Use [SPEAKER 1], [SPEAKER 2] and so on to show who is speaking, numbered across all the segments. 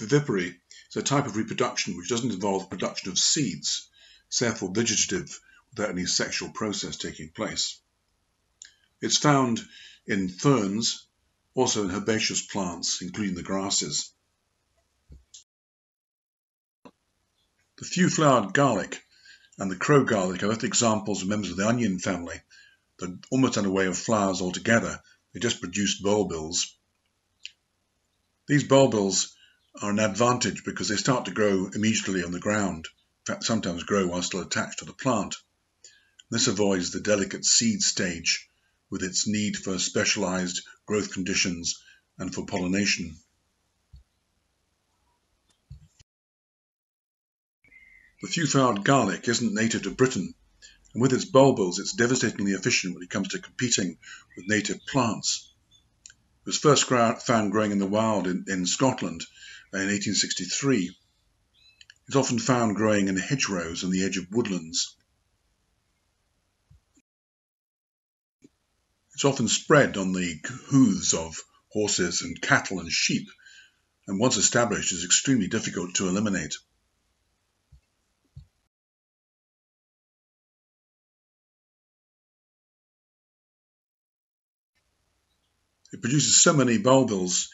[SPEAKER 1] Vivipary is a type of reproduction which doesn't involve the production of seeds, therefore vegetative without any sexual process taking place. It's found in ferns, also in herbaceous plants, including the grasses. The few-flowered garlic and the crow garlic are both examples of members of the onion family. They're almost unaware of flowers altogether, they just produce bulbils. These bulbils are an advantage because they start to grow immediately on the ground, in fact sometimes grow while still attached to the plant. This avoids the delicate seed stage with its need for specialized growth conditions and for pollination. The few-flowered garlic isn't native to Britain, and with its bulbils it's devastatingly efficient when it comes to competing with native plants. It was first found growing in the wild in, in Scotland in 1863. It's often found growing in hedgerows on the edge of woodlands. It's often spread on the hooves of horses and cattle and sheep, and once established is extremely difficult to eliminate. It produces so many bulbils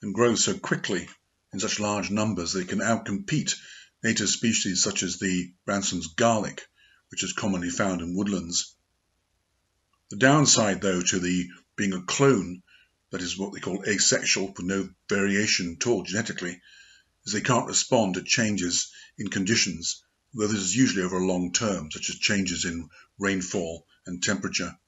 [SPEAKER 1] and grows so quickly in such large numbers that they can outcompete native species such as the Ramson's garlic, which is commonly found in woodlands. The downside, though, to the being a clone, that is what they call asexual, with no variation at all genetically, is they can't respond to changes in conditions, though this is usually over a long term, such as changes in rainfall and temperature.